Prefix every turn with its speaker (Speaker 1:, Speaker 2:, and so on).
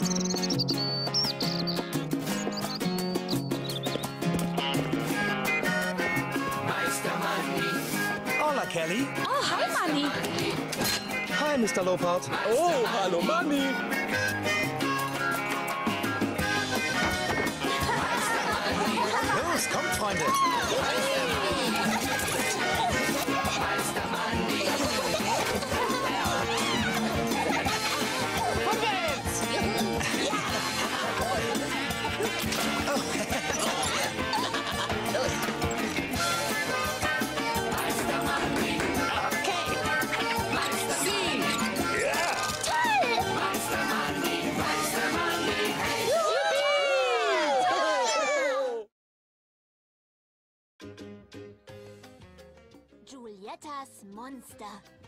Speaker 1: Hola, Kelly.
Speaker 2: Oh, hi, Manni.
Speaker 1: Hi, Mr. Lopard.
Speaker 3: Oh, hallo Manni.
Speaker 1: Los, kommt, Freunde.
Speaker 4: Giuliettas Monster.